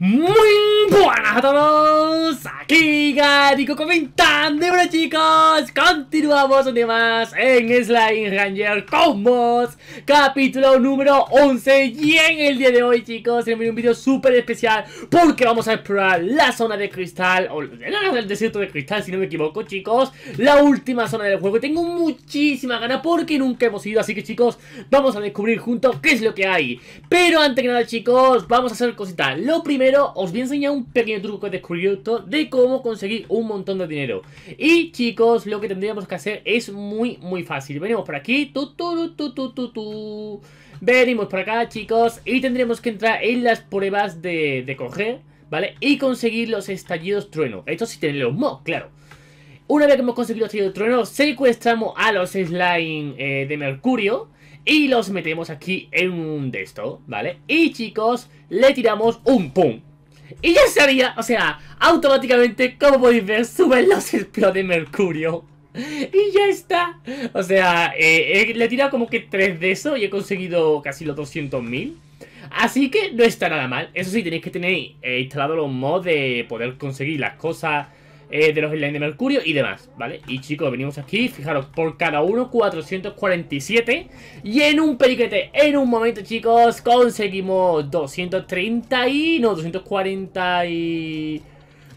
Muy buenas a todos, aquí Garico comentando bueno chicos, continuamos un día más en Slime Ranger Cosmos Capítulo número 11 y en el día de hoy chicos, tenemos un vídeo súper especial Porque vamos a explorar la zona de cristal, o el desierto de cristal si no me equivoco chicos. La última zona del juego, tengo muchísima ganas porque nunca hemos ido Así que chicos, vamos a descubrir juntos qué es lo que hay. Pero antes que nada chicos, vamos a hacer cositas. Lo primero os voy a enseñar un pequeño truco de descubierto de cómo conseguir un montón de dinero. Y chicos, lo que tendríamos que hacer es muy, muy fácil. Venimos por aquí. Venimos por acá, chicos, y tendremos que entrar en las pruebas de, de coger, ¿vale? Y conseguir los estallidos trueno. Esto sí tienen los mods, claro. Una vez que hemos conseguido los estallidos trueno, secuestramos a los slime eh, de mercurio y los metemos aquí en un de esto, ¿vale? Y chicos, le tiramos un pum. Y ya sería, o sea, automáticamente, como podéis ver, suben los explodes de mercurio. Y ya está. O sea, eh, le he tirado como que 3 de eso y he conseguido casi los 200.000. Así que no está nada mal. Eso sí, tenéis que tener eh, instalado los mods de poder conseguir las cosas eh, de los slime de mercurio y demás, ¿vale? Y chicos, venimos aquí, fijaros, por cada uno 447 Y en un periquete, en un momento, chicos, conseguimos 230 y... No, 240 y...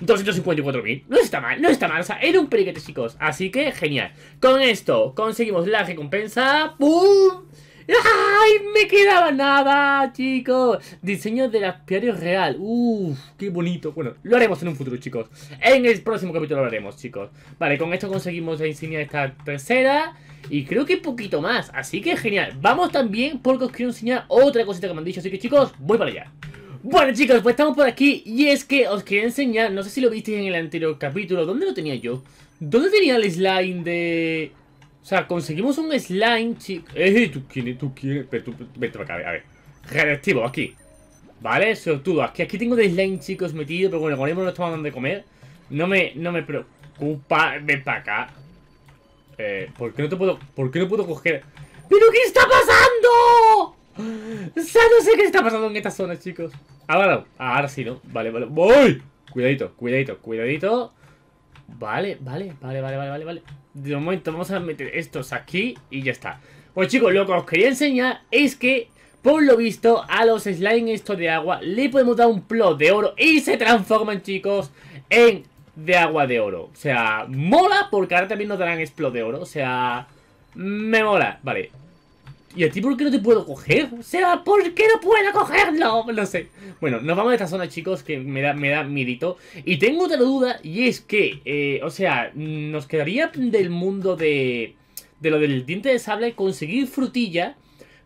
254.000 No está mal, no está mal, o sea, era un periquete, chicos Así que, genial Con esto, conseguimos la recompensa ¡Pum! ¡Ay! Me quedaba nada, chicos. Diseño del aspiario real. Uff, qué bonito. Bueno, lo haremos en un futuro, chicos. En el próximo capítulo lo haremos, chicos. Vale, con esto conseguimos la insignia de esta tercera. Y creo que poquito más. Así que genial. Vamos también porque os quiero enseñar otra cosita que me han dicho. Así que, chicos, voy para allá. Bueno chicos, pues estamos por aquí y es que os quería enseñar, no sé si lo visteis en el anterior capítulo, ¿dónde lo tenía yo? ¿Dónde tenía el slime de... O sea, conseguimos un slime, chico. Eh, tú quieres, tú quieres. Vete, vete para acá, a ver. Reactivo, aquí. Vale, todo. Aquí, aquí tengo de slime, chicos, metido. Pero bueno, con él no estamos dando de comer. No me, no me preocupa. Ven para acá. Eh, ¿por qué no te puedo, por qué no puedo coger? ¿Pero qué está pasando? O sea, no sé qué está pasando en esta zona, chicos. Ahora no, ahora sí, ¿no? Vale, vale. ¡Voy! Cuidadito, cuidadito, cuidadito. Vale, vale, vale, vale, vale, vale. De momento vamos a meter estos aquí y ya está. Pues chicos, lo que os quería enseñar es que, por lo visto, a los slime estos de agua le podemos dar un plot de oro y se transforman, chicos, en de agua de oro. O sea, mola porque ahora también nos darán explot de oro. O sea, me mola. Vale, ¿Y a ti por qué no te puedo coger? O sea, ¿por qué no puedo cogerlo? No sé. Bueno, nos vamos a esta zona, chicos, que me da, me da midito. Y tengo otra duda, y es que, eh, o sea, nos quedaría del mundo de, de lo del diente de sable conseguir frutilla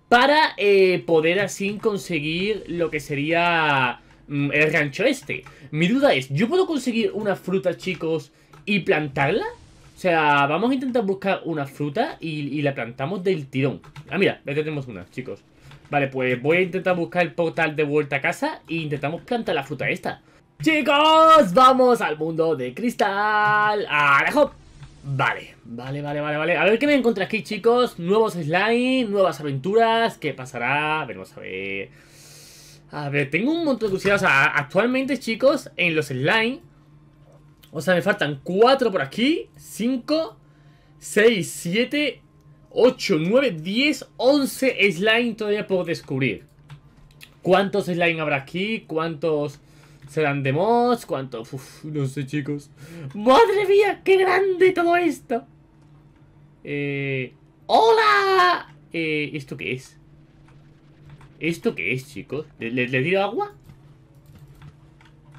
para eh, poder así conseguir lo que sería mm, el rancho este. Mi duda es, ¿yo puedo conseguir una fruta, chicos, y plantarla? O sea, vamos a intentar buscar una fruta y, la plantamos del tirón. Ah, mira, ya tenemos una, chicos. Vale, pues voy a intentar buscar el portal de vuelta a casa e intentamos plantar la fruta esta. Chicos, vamos al mundo de cristal. ¡Arajo! Vale, vale, vale, vale, vale. A ver qué me encontré aquí, chicos. Nuevos slime, nuevas aventuras. ¿Qué pasará? Vamos a ver. A ver, tengo un montón de curiosidades. O sea, actualmente, chicos, en los slime o sea, me faltan 4 por aquí, 5, 6, 7, 8, 9, 10, 11 slime todavía puedo descubrir. ¿Cuántos slime habrá aquí? ¿Cuántos serán de mods? ¿Cuántos? Uf, no sé, chicos. ¡Madre mía! ¡Qué grande todo esto! Eh... ¡Hola! Eh, ¿Esto qué es? ¿Esto qué es, chicos? ¿Le, le, le tiro agua?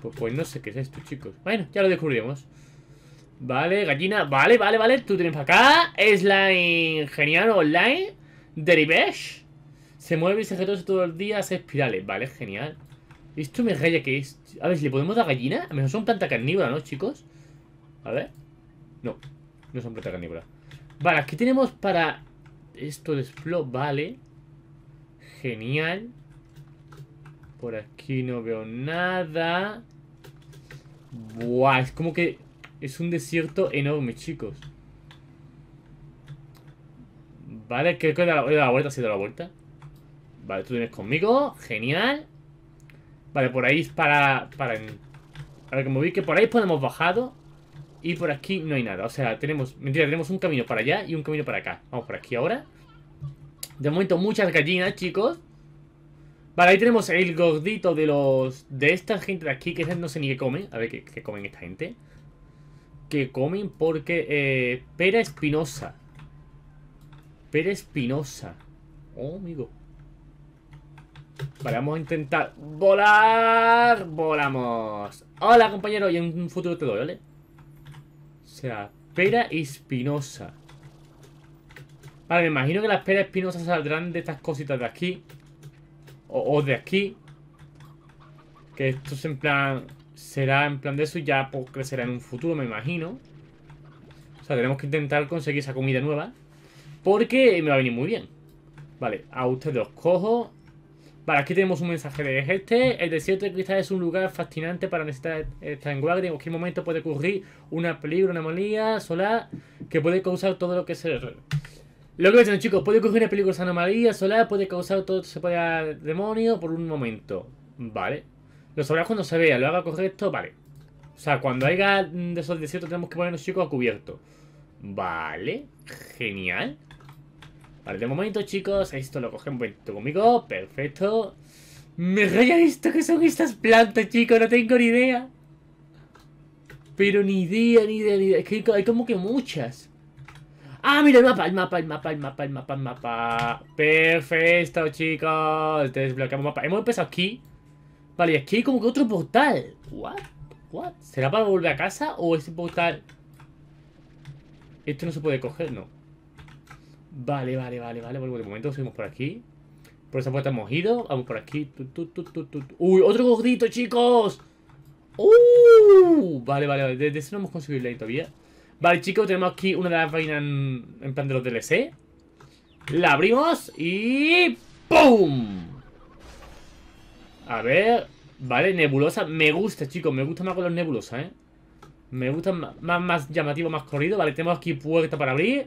Pues, pues, no sé qué es esto, chicos. Bueno, ya lo descubriremos. Vale, gallina, vale, vale, vale. Tú tienes para acá. Slime genial online Derivesh Se mueve y se todo el día Hace espirales, vale, genial. Esto me raya que es A ver, ¿le podemos dar gallina? A lo mejor son planta carnívora, ¿no, chicos? A ver. No, no son planta carnívora. Vale, aquí tenemos para Esto de explode, vale. Genial por aquí no veo nada. Buah, es como que es un desierto enorme, chicos. Vale, creo que da la, vuelta, ha sido la vuelta. Vale, tú vienes conmigo. Genial. Vale, por ahí es para... para a ver, como que por ahí podemos bajado. Y por aquí no hay nada. O sea, tenemos... Mentira, tenemos un camino para allá y un camino para acá. Vamos por aquí ahora. De momento muchas gallinas, chicos. Vale, ahí tenemos el gordito de los... De esta gente de aquí, que no sé ni qué comen. A ver qué, comen esta gente. Que comen porque... Eh, pera espinosa. Pera espinosa. Oh, amigo. Vale, vamos a intentar volar. Volamos. Hola, compañero. Y en un futuro te doy, ¿vale? O sea, pera espinosa. Vale, me imagino que las peras espinosas saldrán de estas cositas de aquí. O, de aquí. Que esto es en plan... Será en plan de eso y ya pues, crecerá en un futuro, me imagino. O sea, tenemos que intentar conseguir esa comida nueva. Porque me va a venir muy bien. Vale, a ustedes los cojo. Vale, aquí tenemos un mensaje de este. El desierto de cristal es un lugar fascinante para necesitar estar en guardia. En cualquier momento puede ocurrir una peligro, una anomalía solar que puede causar todo lo que se... Lo que dicen chicos, puede ocurrir una anomalía solar, puede causar todo se puede demonio por un momento. Vale. Lo sabrás cuando se vea, lo haga correcto, vale. O sea, cuando haya de esos desiertos tenemos que ponernos chicos a cubierto. Vale, genial. Vale, de momento, chicos, esto lo cogemos conmigo. Perfecto. Me raya esto que son estas plantas, chicos. No tengo ni idea. Pero ni idea, ni idea, ni idea. Es que hay como que muchas. Ah, mira el mapa, el mapa, el mapa, el mapa, el mapa, el mapa. Perfecto, chicos. Desbloqueamos mapa. Hemos empezado aquí. Vale, y aquí hay como que otro portal. What? What? ¿Será para volver a casa o ese portal? Esto no se puede coger, no. Vale, vale, vale, vale. Bueno, de momento seguimos por aquí. Por esa puerta hemos ido. Vamos por aquí. ¡Uy! ¡Otro gordito, chicos! ¡Uh! Vale, vale, vale. Desde ese no hemos conseguido la todavía. Vale, chicos, tenemos aquí una de las vainas en, plan de los DLC. La abrimos y... ¡Pum! A ver... Vale, nebulosa. Me gusta, chicos. Me gusta más con los nebulosas, ¿eh? Me gusta más, más llamativo, más corrido. Vale, tenemos aquí puerta para abrir.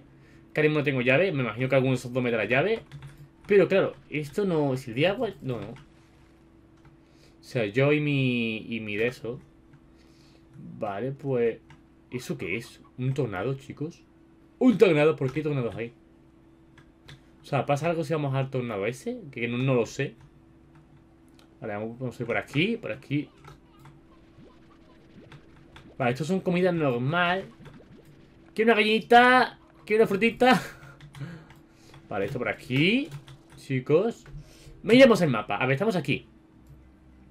Que no tengo llave. Me imagino que alguno de esos dos me dará llave. Pero claro, esto no... ¿Es el de agua? No, no. O sea, yo y mi... Y mi de eso. Vale, pues... ¿Eso qué es? ¿Un tornado, chicos? ¡Un tornado! ¿Por qué tornados hay? O sea, ¿pasa algo si vamos al tornado ese? Que no, lo sé. Vale, vamos, a ir por aquí, por aquí. Vale, estos son comida normal. Quiero una gallinita. Quiero una frutita. Vale, esto por aquí. Chicos. Miremos el mapa. A ver, estamos aquí.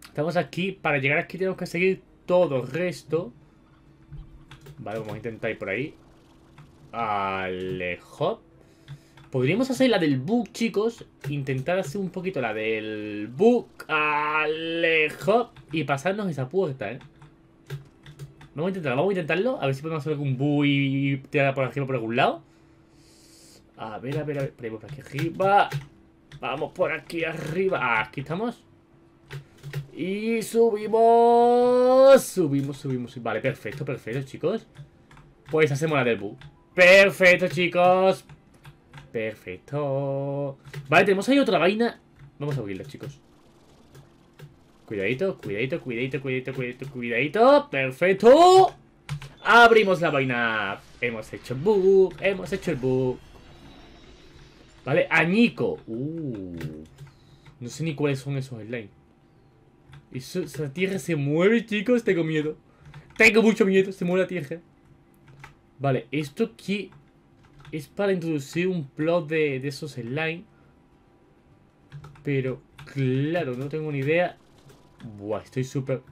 Estamos aquí. Para llegar aquí tenemos que seguir todo el resto. Vale, vamos a intentar ir por ahí. Alejo. Podríamos hacer la del bug, chicos. Intentar hacer un poquito la del bug. Alejo. Y pasarnos esa puerta, ¿eh? Vamos a intentarlo, vamos a intentarlo. A ver si podemos hacer algún bug y tirar por arriba por algún lado. A ver, a ver, a ver. Por aquí arriba. Vamos por aquí arriba. Aquí estamos. Y subimos. Subimos, subimos. Vale, perfecto, perfecto, chicos. Pues hacemos la del bug. Perfecto, chicos. Perfecto. Vale, tenemos ahí otra vaina. Vamos a abrirla, chicos. Cuidadito, cuidadito, cuidadito, cuidadito, cuidadito, cuidadito. Perfecto. Abrimos la vaina. Hemos hecho el bug. Hemos hecho el bug. Vale, añico. Uh. No sé ni cuáles son esos slimes. Eso, esa tierra se mueve, chicos. Tengo miedo. Tengo mucho miedo. Se mueve la tierra. Vale, esto aquí es para introducir un plot de, esos slime. Pero, claro, no tengo ni idea. Buah, estoy súper...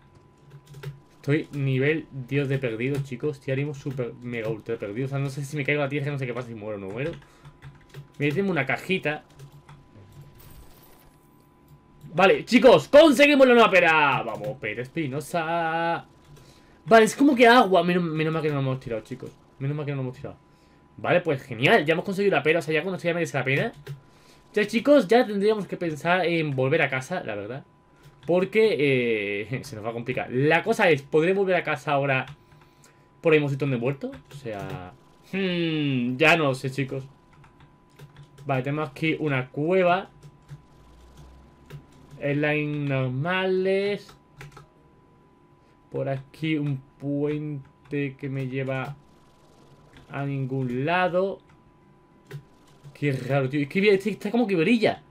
Estoy nivel dios de perdido, chicos. Estoy ahora súper mega ultra perdido. O sea, no sé si me caigo la tierra, no sé qué pasa si muero o no muero. Me tengo una cajita. Vale, chicos, conseguimos la nueva pera. Vamos, pera espinosa. Vale, es como que agua. Menos, mal que no lo hemos tirado, chicos. Menos mal que no lo hemos tirado. Vale, pues genial. Ya hemos conseguido la pera. O sea, ya cuando se ya merece la pena. Ya, chicos, ya tendríamos que pensar en volver a casa, la verdad. Porque eh, se nos va a complicar. La cosa es, ¿podré volver a casa ahora por ahí de muerto? O sea... Hmm, ya no lo sé, chicos. Vale, tenemos aquí una cueva. Slime normales. Por aquí un puente que me lleva a ningún lado. Qué raro, tío. Es que está como que brilla.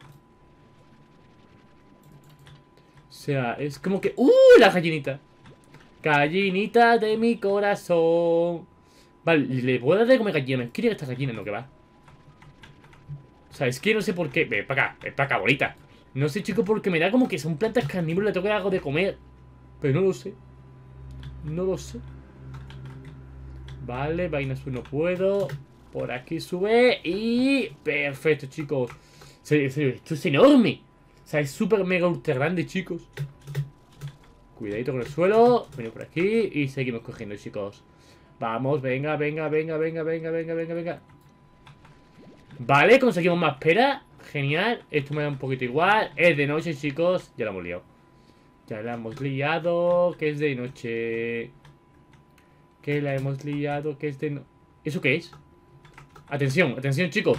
O sea, es como que... ¡Uh! La gallinita. Gallinita de mi corazón. Vale, ¿le puedo dar de comer gallina? Me quiere esta gallina, no que va. O sea, es que no sé por qué. Ven para acá, ven para acá, bonita. No sé, chicos, porque me da como que son plantas carnívoras, le tengo que algo de comer. Pero no lo sé. No lo sé. Vale, vainas no puedo. Por aquí sube y... Perfecto, chicos. Esto es enorme. O sea, es súper mega ultra grande, chicos. Cuidadito con el suelo. Venimos por aquí y seguimos cogiendo, chicos. Vamos, venga, venga, venga, venga, venga, venga, venga, venga. Vale, conseguimos más pera. Genial. Esto me da un poquito igual. Es de noche, chicos. Ya la hemos liado. Ya la hemos liado. Que es de noche. Que la hemos liado. Que es de noche. ¿Eso qué es? Atención, atención, chicos.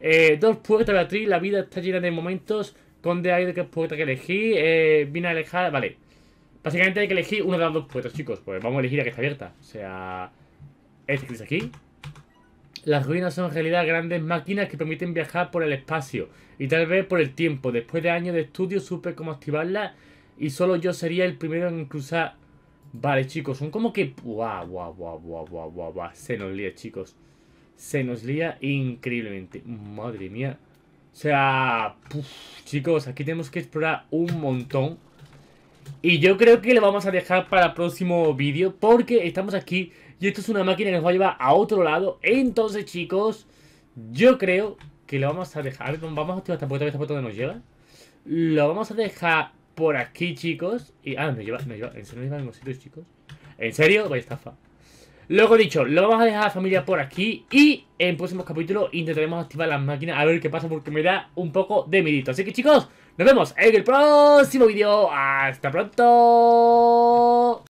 Eh, dos puertas, Beatriz. La vida está llena de momentos. Conde hay de qué puerta que elegí. Eh, vine a alejar. Vale. Básicamente hay que elegir una de las dos puertas, chicos. Pues vamos a elegir la que está abierta. O sea, este que dice aquí. Las ruinas son en realidad grandes máquinas que permiten viajar por el espacio y tal vez por el tiempo. Después de años de estudio supe cómo activarlas y solo yo sería el primero en cruzar. Vale, chicos, son como que... Guau, guau, guau, guau, guau, guau, guau. Se nos lía, chicos. Se nos lía increíblemente. Madre mía. O sea, chicos, aquí tenemos que explorar un montón. Y yo creo que lo vamos a dejar para el próximo vídeo Porque estamos aquí y esto es una máquina que nos va a llevar a otro lado Entonces chicos, yo creo que lo vamos a dejar Vamos a activar esta puerta, esta puerta donde nos lleva Lo vamos a dejar por aquí chicos y, Ah, nos lleva, nos lleva, ¿en serio nos lleva a los sitios chicos? ¿En serio? Vaya estafa Luego dicho, lo vamos a dejar a la familia por aquí Y en próximos capítulos intentaremos activar las máquinas A ver qué pasa porque me da un poco de medito Así que chicos, nos vemos en el próximo vídeo. ¡Hasta pronto!